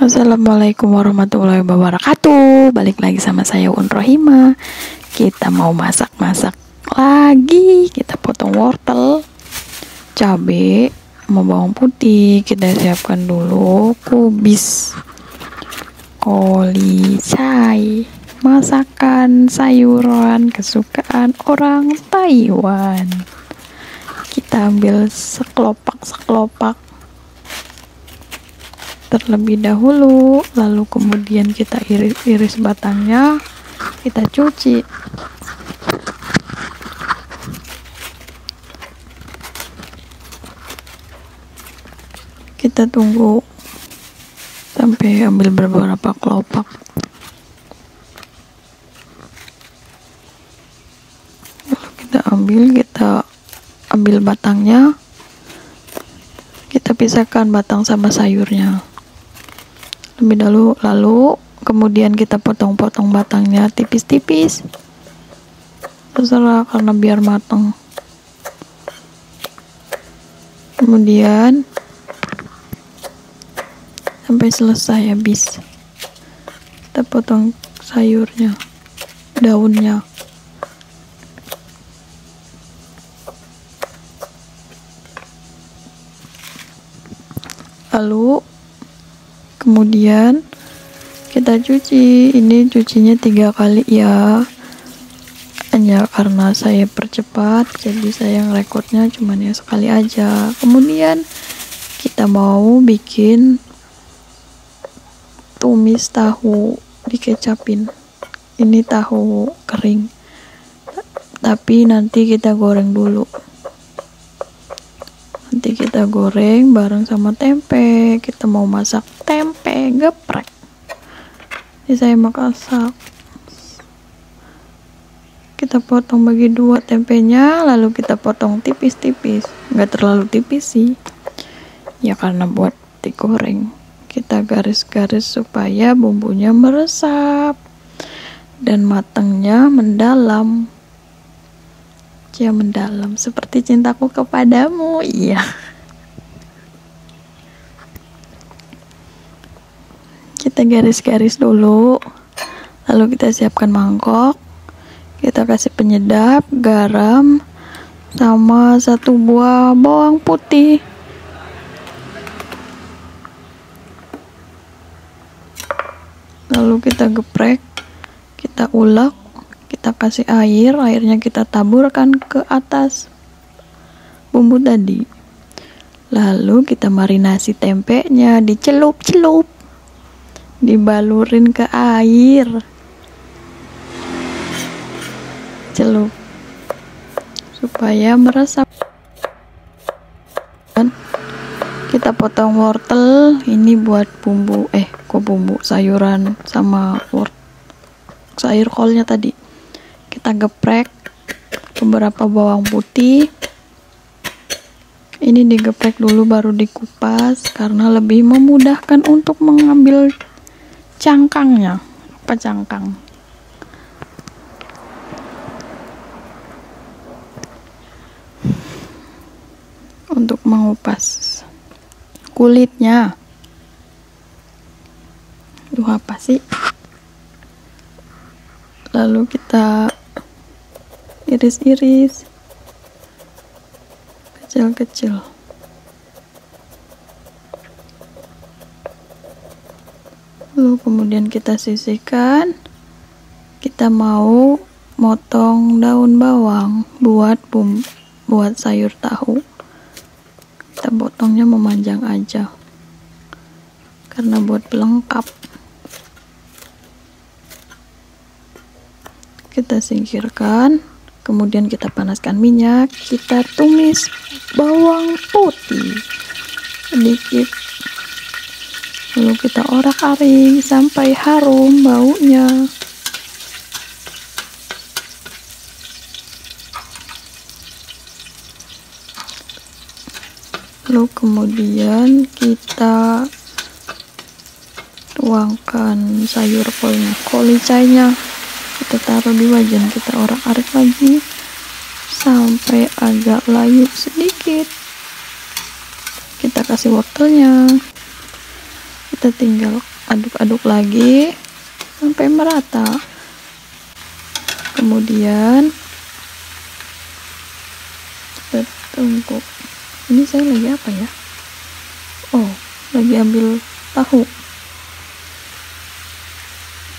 Assalamualaikum warahmatullahi wabarakatuh. Balik lagi sama saya Un Rohima. Kita mau masak-masak lagi. Kita potong wortel Cabe Sama bawang putih. Kita siapkan dulu Kubis. Kolicai Masakan sayuran kesukaan orang Taiwan. Kita ambil sekelopak-sekelopak terlebih dahulu lalu kemudian kita iris-iris batangnya kita cuci. Kita tunggu sampai ambil beberapa kelopak. Lalu kita ambil kita ambil batangnya. Kita pisahkan batang sama sayurnya lebih dahulu lalu kemudian kita potong-potong batangnya tipis-tipis. Terserah karena biar matang kemudian sampai selesai habis. Kita potong sayurnya daunnya. Lalu kemudian kita cuci. Ini cucinya tiga kali ya. Hanya karena saya percepat jadi saya ngerekodnya cuman ya sekali aja. Kemudian kita mau bikin tumis tahu dikecapin. Ini tahu kering. Tapi nanti kita goreng dulu kita goreng bareng sama tempe. Kita mau masak tempe geprek. Ini saya masak. Kita potong bagi dua tempenya lalu kita potong tipis-tipis. Nggak terlalu tipis sih. Ya karena buat digoreng. Kita garis-garis supaya bumbunya meresap dan matangnya mendalam. Ya mendalam seperti cintaku kepadamu. Iya kita garis-garis dulu. Lalu kita siapkan mangkok. Kita kasih penyedap garam sama satu buah bawang putih. Lalu kita geprek kita ulek kita kasih air airnya kita taburkan ke atas bumbu tadi. Lalu kita marinasi tempenya dicelup-celup dibalurin ke air. Celup. Supaya meresap. Dan kita potong wortel. Ini buat bumbu eh kok bumbu? Sayuran sama wortel sayur kolnya tadi. Kita geprek beberapa bawang putih. Ini digeprek dulu baru dikupas karena lebih memudahkan untuk mengambil cangkangnya apa cangkang untuk mengupas kulitnya. Itu apa sih? Lalu kita iris-iris. Kecil-kecil lalu kemudian kita sisihkan. Kita mau motong daun bawang buat bum buat sayur tahu. Kita potongnya memanjang aja. Karena buat pelengkap. Kita singkirkan kemudian kita panaskan minyak. Kita tumis bawang putih. Sedikit lalu kita orak-arik sampai harum baunya. Lalu kemudian kita tuangkan sayur kolnya kolicainya kita taruh di wajan kita orak-arik lagi sampai agak layu sedikit. Kita kasih wortelnya kita tinggal aduk-aduk lagi sampai merata. Kemudian kita tunggu. Ini saya lagi apa ya? Oh lagi ambil tahu.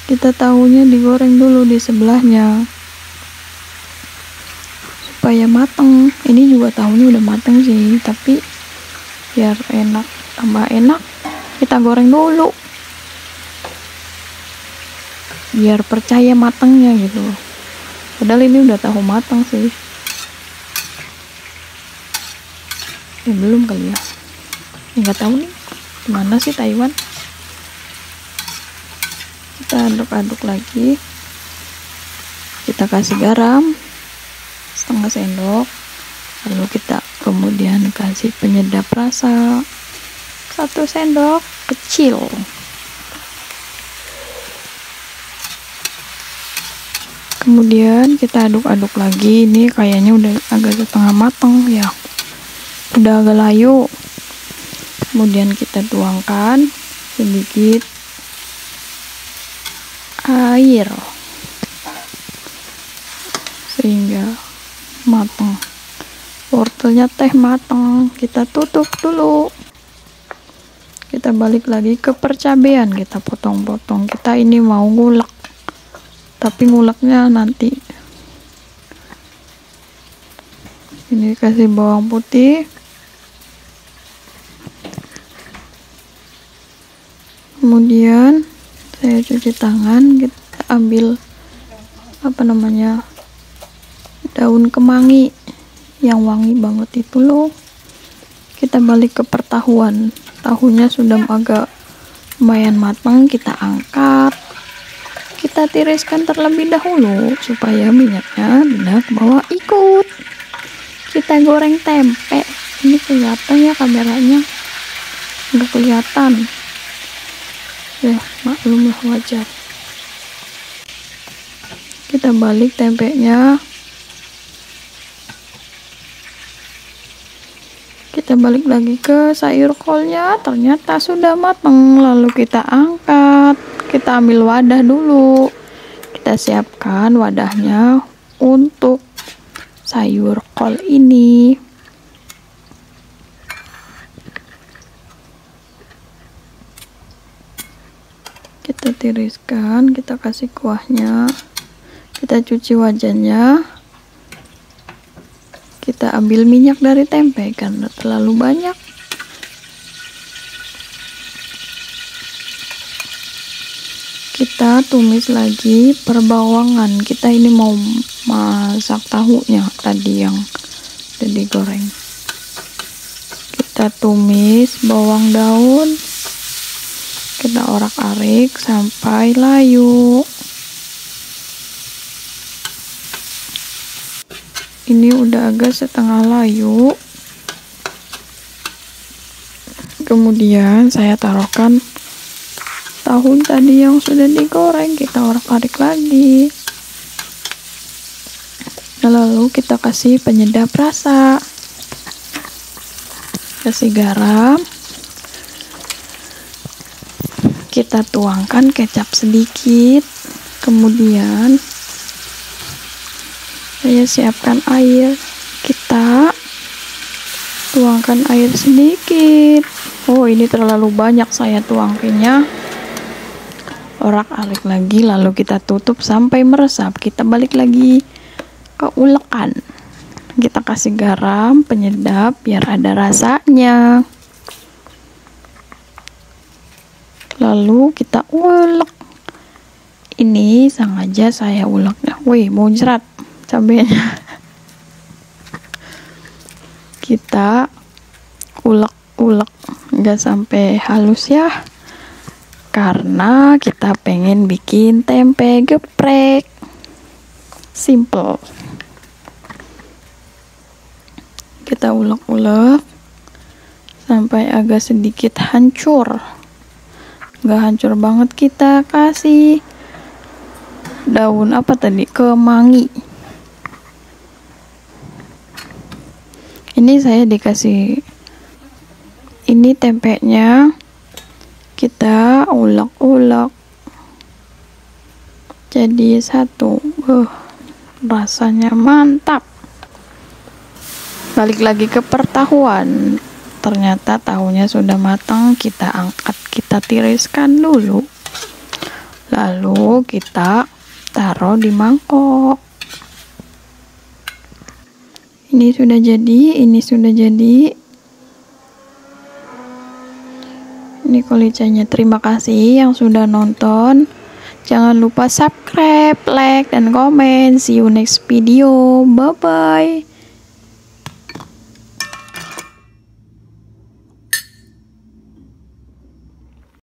Kita tahunya digoreng dulu di sebelahnya. Supaya mateng. Ini juga tahunya udah mateng sih tapi biar enak tambah enak kita goreng dulu. Biar percaya matangnya gitu. Padahal ini udah tahu matang sih. Ya belum kali ya. Nggak tahu nih gimana sih Taiwan? Kita aduk-aduk lagi. Kita kasih garam setengah sendok. Lalu kita kemudian kasih penyedap rasa satu sendok kecil. Kemudian kita aduk-aduk lagi. Ini kayaknya udah agak setengah matang ya. Udah agak layu. Kemudian kita tuangkan sedikit air sehingga matang. Wortelnya teh matang. Kita tutup dulu kita balik lagi ke percabean. Kita potong-potong. Kita ini mau ngulek. Tapi nguleknya nanti. Ini kasih bawang putih. Kemudian saya cuci tangan. Kita ambil apa namanya daun kemangi yang wangi banget itu loh. Kita balik ke pertahuan tahunya sudah agak lumayan matang kita angkat. Kita tiriskan terlebih dahulu supaya minyaknya tidak bawa ikut. Kita goreng tempe. Ini kelihatan ya kameranya. Nggak kelihatan. Ya maklumlah wajar. Kita balik tempenya kita balik lagi ke sayur kolnya. Ternyata sudah matang lalu kita angkat. Kita ambil wadah dulu. Kita siapkan wadahnya untuk sayur kol ini. Kita tiriskan. Kita kasih kuahnya. Kita cuci wajahnya kita ambil minyak dari tempe karena terlalu banyak. Kita tumis lagi perbawangan. Kita ini mau masak tahunya tadi yang udah digoreng. Kita tumis bawang daun. Kita orak-arik sampai layu ini udah agak setengah layu. Kemudian saya taruhkan tahun tadi yang sudah digoreng kita orak-arik lagi. Lalu kita kasih penyedap rasa. Kasih garam. Kita tuangkan kecap sedikit. Kemudian saya siapkan air kita. Tuangkan air sedikit. Oh ini terlalu banyak saya tuangkannya. Orak-arik lagi lalu kita tutup sampai meresap. Kita balik lagi ke ulekan. Kita kasih garam penyedap biar ada rasanya. Lalu kita ulek. Ini sengaja saya uleknya. Wih muncrat cabenya. Kita ulek-ulek nggak sampai halus ya. Karena kita pengen bikin tempe geprek. Simple. Kita ulek-ulek sampai agak sedikit hancur. Nggak hancur banget kita kasih daun apa tadi? Kemangi ini saya dikasih ini tempenya. Kita ulek-ulek. Jadi satu. Uh, rasanya mantap. Balik lagi ke pertahuan. Ternyata tahunya sudah matang. Kita angkat kita tiriskan dulu. Lalu kita taruh di mangkok ini sudah jadi ini sudah jadi. Ini kulicanya terima kasih yang sudah nonton. Jangan lupa subscribe like dan komen. See you next video. Bye bye